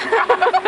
Ha ha ha!